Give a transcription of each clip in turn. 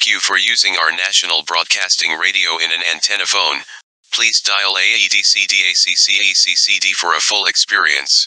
Thank you for using our national broadcasting radio in an antenna phone. Please dial AEDC for a full experience.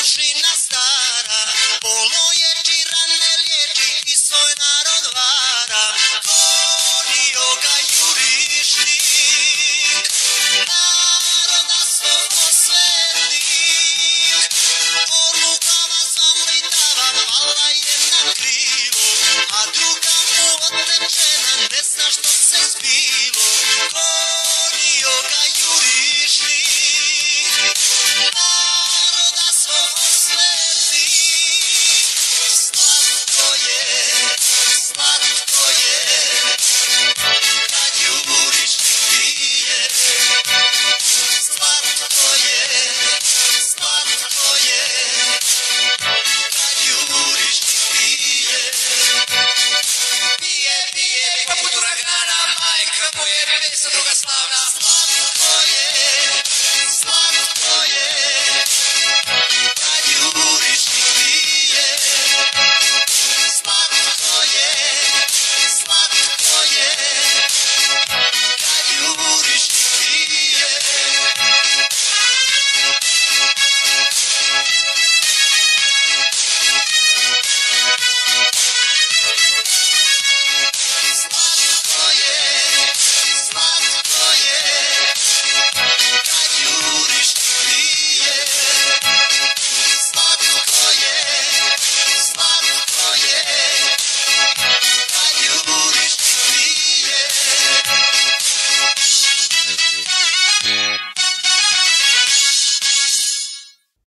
Krishna